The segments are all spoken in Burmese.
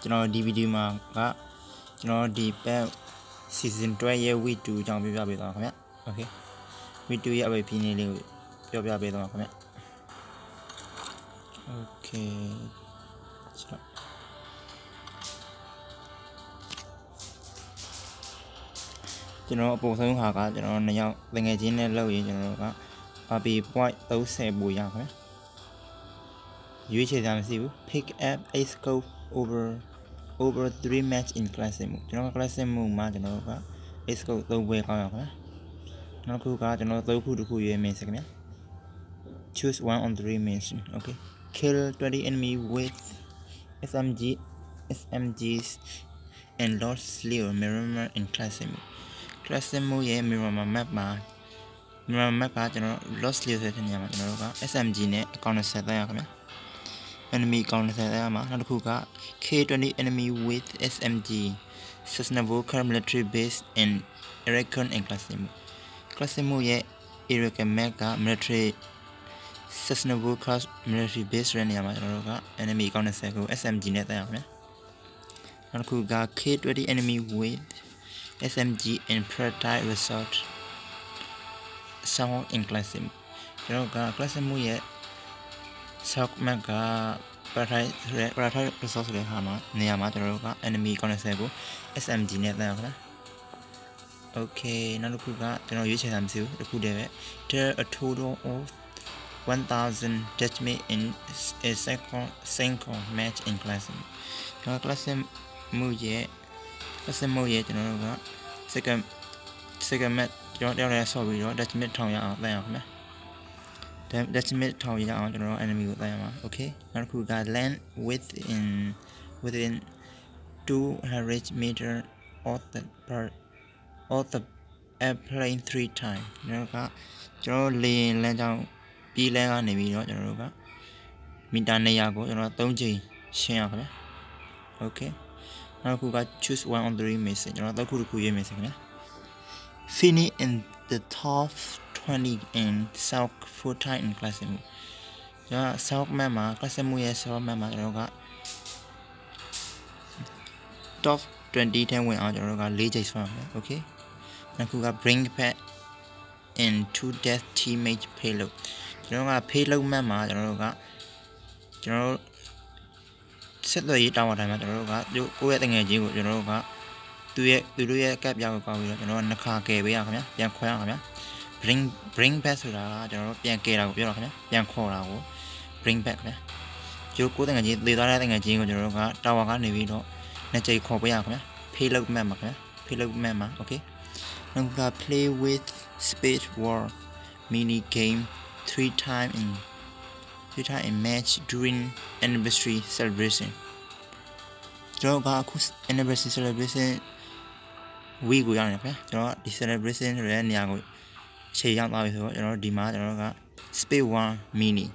ကျွန်တော်ဒီဗီဒီယိုမှာကကျွန်တော်ဒီ pack season 12ရဲ့ week 2အကြောင်းပြောပြပေးသွားပါခင်ဗျ။ Okay week 2ရဲ့အဝေးပြင်းနေလေးကိုပြောပြပေးသွားပါခင်ဗျ။ Okay ကျွန်တော်ကျွန်တော်အပေါ်ဆုံးဟာကကျွန်တော်နှစ်ယောက်ငွေချင်းနဲ့လောက်ရင်ကျွန်တော်က RP point 30ပို့ရခင်ဗျ ရွေးချယ်စရာမရှိဘူး pick up a scope over over 3 match in classic mode ကျွန်တော် classic mode မှာကျွန်တော်က a scope 3ပွဲကောင်းရခင်ဗျနောက်တစ်ခုကကျွန်တော်3ခုတစ်ခုရွေးမင်းစခင်ဗျ choose one on 3 mission okay kill 20 enemy with SMG SMGs and Lord Slayer Mirror in classic mode classic mode ရဲ့ Mirror map မှာမြန်မာမက်ကကျွန်တော် loss လေးဆိုတဲ့နေရာမှာကျွန်တော်တို့က SMG နဲ့အကောင့်20တက်ရခင်ဗျာ enemy အကောင့်20တက်ရမှာနောက်တစ်ခုက K20 enemy with SMG sustainable car military base in Iraqan and Classimo Classimo ရဲ့ Iraqan map က military sustainable car military base ရနေရာမှာကျွန်တော်တို့က enemy အကောင့်20ကို SMG နဲ့တက်ရခင်ဗျာနောက်တစ်ခုက K20 enemy with SMG and Predator Resort sound in classic ကျွန်တော်က classic မှုရဲ့ sound map က paratype ဆိုတဲ့ paratype resource ဆိုတဲ့ဟာမှာနေရာမှာကျွန်တော်တို့က enemy concept ကို SMG နဲ့တက်ရခလား Okay နောက်တစ်ခုကကျွန်တော်ရွေးချယ်တာမရှိဘူးတစ်ခုတည်းပဲ there a total of 1000 damage in a second single match in classic ကျွန်တော် classic မှုရဲ့ classic မှုရဲ့ကျွန်တော်တို့က second second match ကျွန်တော်တယောက်လည်းဆော့ပြီးတော့ Dutchmit ထောင်ရအောင်တန်အောင်ခင်ဗျာ Dutchmit ထောင်ရအောင်ကျွန်တော် enemy ကိုတန်ရမှာ okay နောက်တစ်ခုက land within within 200 meter of the per of the airplane 3 time ကျွန်တော်ကကျွန်တော်လေရင်လမ်းကြောင်းပြေးလမ်းကနေပြီးတော့ကျွန်တော်တို့ကမီတာ200ကိုကျွန်တော်3ချိန်ရှင်းရခင်ဗျာ okay နောက်တစ်ခုက choose one on 3 message ကျွန်တော်တော့ခုတစ်ခုရေးမယ်စခင်ဗျာ finish in the top 20 in South full time in classic ကျွန်တော် South map မှာ classic မှုရဲ့ South map မှာကျွန်တော်က top 20ထဲဝင်အောင်ကျွန်တော်တို့က၄ချိန်ဆွမ်းမယ် okay နောက်ခုက bring back into death teammate payload ကျွန်တော်က payload map မှာကျွန်တော်တို့ကကျွန်တော်တို့ဆက်သွယ်ရေးတောင်းပန်တိုင်းမှာကျွန်တော်တို့ကကိုယ့်ရဲ့တငယ်ချင်းကိုကျွန်တော်တို့ကသူရဲ့သူတို့ရဲ့ကပ်ပြောင်းကိုကောက်ပြီးတော့ကျွန်တော်ကနှစ်ခါကယ်ပေးရခင်ဗျာပြန်ခွဲရခင်ဗျာ bring bring back ဆိုတာကကျွန်တော်တို့ပြန်ကယ်တာကိုပြောတာခင်ဗျာပြန်ခေါ်တာကို bring back ခင်ဗျာကျိုးကိုယ်တငယ်ချင်းသေသွားတဲ့တငယ်ချင်းကိုကျွန်တော်တို့ကတာဝါကနေပြီးတော့နှစ်ကြိမ်ခေါ်ပေးရခင်ဗျာ payload map မှာခင်ဗျာ payload map မှာ okay နောက်က play with space war mini game 3 time in 3 time in match during anniversary celebration ကျွန်တော်ကအခု anniversary celebration week ကိုရောက်နေခင်ဗျာကျွန်တော်ဒီ celebration ဆိုတဲ့နေရာကို ခြေရောက်သွားပြီဆိုတော့ကျွန်တော်ဒီမှာကျွန်တော်က space 1 mini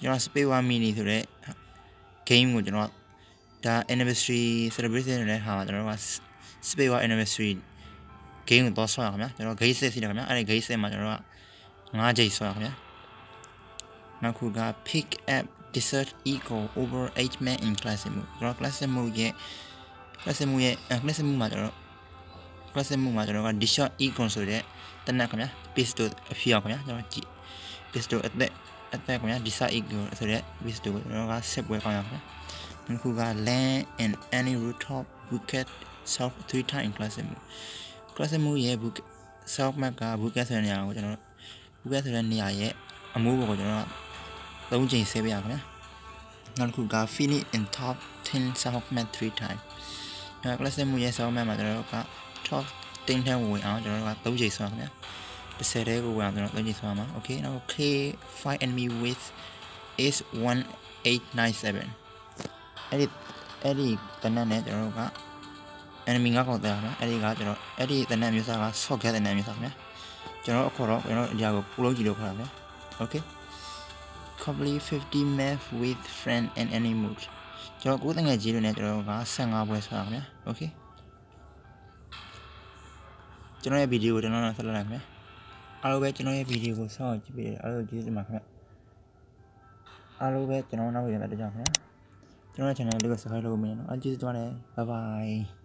ကျွန်တော် space 1 mini ဆိုတဲ့ game ကိုကျွန်တော်ဒါ anniversary celebration ဆိုတဲ့ဟာမှာကျွန်တော်က space 1 anniversary game ကိုတော့ဆွဲရခင်ဗျာကျွန်တော် gate set ရှိတယ်ခင်ဗျာအဲ့ဒီ gate set မှာကျွန်တော်က9ချိန်ဆွဲရခင်ဗျာနောက်ခုက pick up desert equal over 8 man in classic mode ကျွန်တော် classic mode ရဲ့ classic mode ရဲ့ classic mode မှာကျွန်တော် classic mode မှာကျွန်တော်က Dishot Econ ဆိုတဲ့တနက်ခင်ဗျာ pistol အဖြစ်အောင်ခင်ဗျာကျွန်တော်ကြည့် pistol အသက်အသက်ခင်ဗျာ Dishot Econ ဆိုတဲ့ pistol ကိုကျွန်တော်ကဆက်ပွဲကောင်းရခင်ဗျာနောက်ခုက land and any rooftop bucket south three time in classic mode classic mode ရဲ့ bucket south map က bucket ဆိုတဲ့နေရာကိုကျွန်တော် bucket ဆိုတဲ့နေရာရဲ့အမိုးပေါ်ကိုကျွန်တော်က၃ချိန်ဆဲပေးရခင်ဗျာနောက်တစ်ခုက finish in top 10 south map 3 time နောက် classic mode ရဲ့ south map မှာကျွန်တော်က 12တင်းထန်းဝင်အောင်ကျွန်တော်တို့က3ချိန်ဆွမ်းခင်ဗျာ30တဲကိုဝင်အောင်ကျွန်တော်3ချိန်ဆွမ်းပါ okay နောက် clear find enemy with is 1897အဲ့ဒီအဲ့ဒီတနက်နဲ့ကျွန်တော်တို့က enemy ငါကောက်တယ်ခင်ဗျာအဲ့ဒီကကျွန်တော်အဲ့ဒီတနက်မျိုးစားက short gun တနက်မျိုးစားခင်ဗျာကျွန်တော်အခေါ်တော့ကျွန်တော်အရာကိုပူလုံးကြည့်လို့ခေါ်တာခင်ဗျာ okay complete 50 math with friend and any mood ကျွန်တော်ကိုယ်တငယ်ကြီးတွေနဲ့ကျွန်တော်က15ပွဲဆွမ်းပါခင်ဗျာ okay ကျွန်တော်ရဲ့ဗီဒီယိုကိုကျွန်တော်ဆက်လက်လိုက်ခင်ဗျာအားလုံးပဲကျွန်တော်ရဲ့ဗီဒီယိုကိုစောင့်ကြည့်ပေးတယ်အားလုံးကျေးဇူးတင်ပါခင်ဗျာအားလုံးပဲကျွန်တော်နောက်ပြန်လာကြကြခင်ဗျာကျွန်တော်ရဲ့ channel လေးကို subscribe လုပ်ပေးမယ်နော်အားကျေးဇူးတင်ပါတယ် bye bye